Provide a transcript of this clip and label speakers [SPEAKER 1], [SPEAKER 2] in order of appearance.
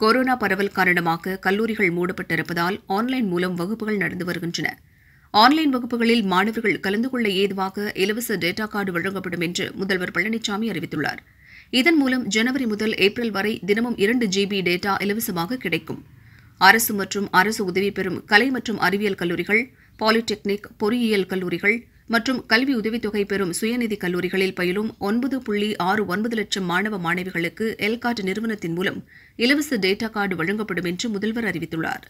[SPEAKER 1] Corona பரவல் காரணமாக கல்லூரிகள் மூடப்பட்டிருப்பதால் ஆன்லைன் மூலம் வகுப்புகள் நடந்து வருகின்றன. ஆன்லைன் வகுப்புகளில் மாணவர்கள் கலந்து கொள்ள ஏதுவாக இலவச டேட்டா கார்டு வழங்கப்படும் என்று முதல்வர் பழனிசாமி அறிவித்துள்ளார். இதன் மூலம் ஜனவரி முதல் ஏப்ரல் வரை தினமும் இரண்டு ஜிபி டேட்டா இலவசமாக கிடைக்கும். அரசு மற்றும் அரசு உதவி பெறும் கலை மற்றும் அறிவியல் கல்லூரிகள் பாலிடெக்னிக் பொறியியல் கல்லூரிகள் மற்றும் கல்வி உதவித்தொகை பெறும் சுயநிதி கல்லூரிகளில் பயிலும் ஒன்பது புள்ளி ஆறு ஒன்பது லட்சம் மாணவ மாணவிகளுக்கு எல்காட் நிறுவனத்தின் மூலம் இலவச டேட்டா கார்டு வழங்கப்படும் என்று முதல்வர் அறிவித்துள்ளார்.